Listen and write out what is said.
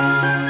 Música